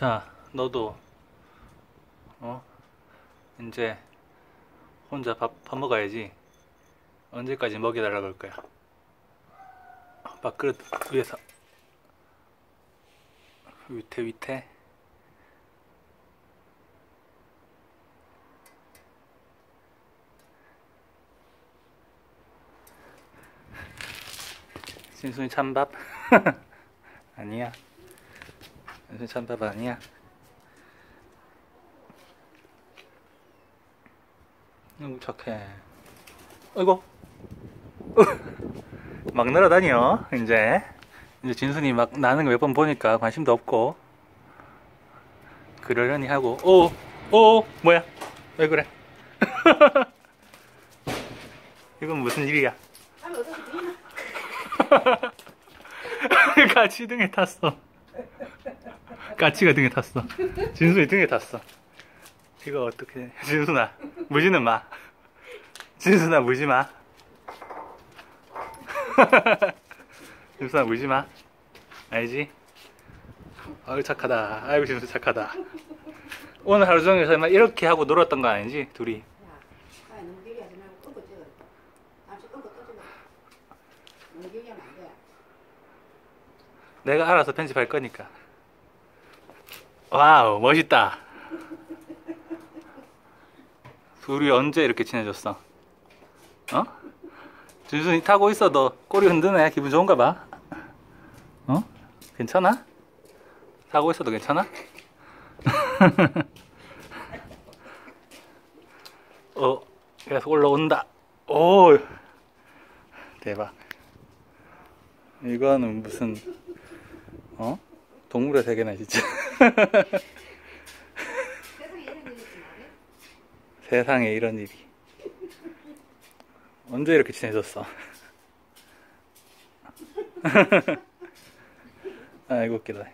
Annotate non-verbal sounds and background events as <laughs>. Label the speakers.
Speaker 1: 자, 너도 어? 이제 혼자 밥, 밥 먹어야지. 언제까지 먹여달라고 할 거야? 밥그릇 위에서 위태 위태 신순이 찬밥 <laughs> 아니야 찬밥 아니야? 너무 착해. 아이고 막 날아다녀 이제. 이제 진순이 막 나는 거 몇 번 보니까 관심도 없고. 그러려니 하고. 오 오 뭐야? 왜 그래? <laughs> 이건 무슨 일이야? <laughs> 까치 등에 탔어 까치가 등에 탔어. 진순이 등에 탔어. 이거 어떻게 진순아 무지는 마. 진순아 무지 마. <laughs> 진순아 무지 마. 알지? 아유 착하다. 아이고 진순 착하다. 오늘 하루 종일 설마 이렇게 하고 놀았던 거 아니지 둘이. 내가 알아서 편집할 거니까 와우 멋있다 둘이 언제 이렇게 친해졌어? 어? 진순이 타고 있어도 꼬리 흔드네 기분 좋은가 봐 어? 괜찮아? 타고 있어도 괜찮아? <laughs> 어 계속 올라온다 오 대박 이거는 무슨 어? 동물의 세계나 진짜.
Speaker 2: 세상에 이런 일이. 있지 말이야.
Speaker 1: 세상에 이런 일이 언제 이렇게 친해졌어? <laughs> 아이고 웃기다